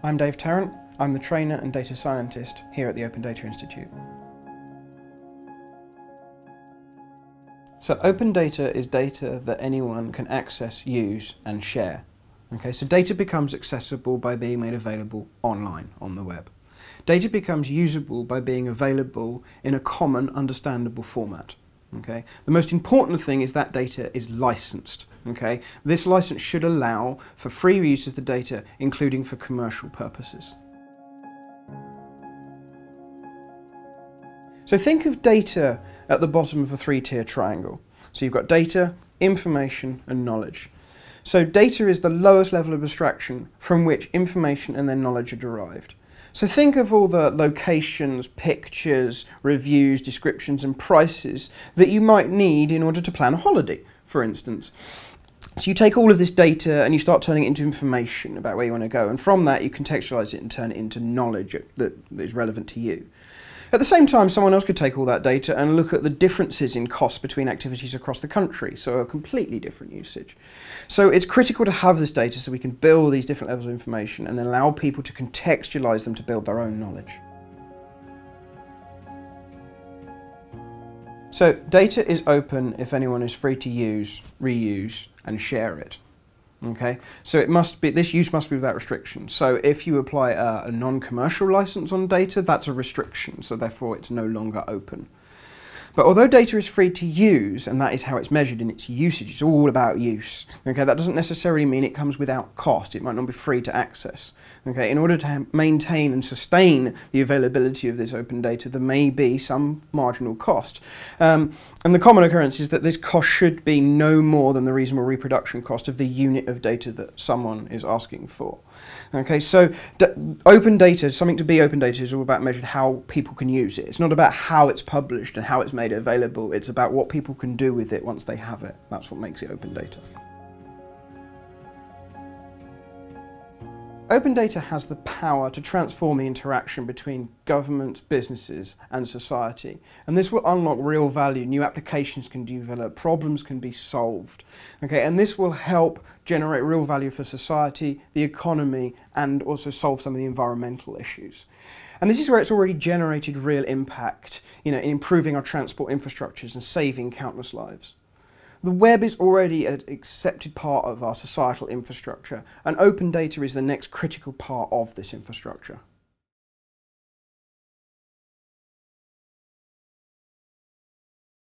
I'm Dave Tarrant. I'm the trainer and data scientist here at the Open Data Institute. So open data is data that anyone can access, use and share. Okay, so data becomes accessible by being made available online on the web. Data becomes usable by being available in a common, understandable format. Okay? The most important thing is that data is licensed. Okay? This license should allow for free use of the data, including for commercial purposes. So think of data at the bottom of a three-tier triangle. So you've got data, information and knowledge. So data is the lowest level of abstraction from which information and then knowledge are derived. So think of all the locations, pictures, reviews, descriptions and prices that you might need in order to plan a holiday, for instance. So you take all of this data and you start turning it into information about where you want to go and from that you contextualize it and turn it into knowledge that is relevant to you. At the same time, someone else could take all that data and look at the differences in cost between activities across the country, so a completely different usage. So it's critical to have this data so we can build these different levels of information and then allow people to contextualize them to build their own knowledge. So data is open if anyone is free to use, reuse and share it. Okay, so it must be this use must be without restriction. So if you apply a, a non-commercial license on data, that's a restriction. So therefore, it's no longer open. But although data is free to use, and that is how it's measured in its usage, it's all about use. Okay, that doesn't necessarily mean it comes without cost. It might not be free to access. Okay, in order to maintain and sustain the availability of this open data, there may be some marginal cost. Um, and the common occurrence is that this cost should be no more than the reasonable reproduction cost of the unit of data that someone is asking for. Okay, so open data, something to be open data is all about measuring how people can use it. It's not about how it's published and how it's made available. It's about what people can do with it once they have it. That's what makes it open data. Open data has the power to transform the interaction between governments, businesses and society. And this will unlock real value. New applications can develop, problems can be solved. Okay, and this will help generate real value for society, the economy and also solve some of the environmental issues. And this is where it's already generated real impact you know, in improving our transport infrastructures and saving countless lives. The web is already an accepted part of our societal infrastructure, and open data is the next critical part of this infrastructure.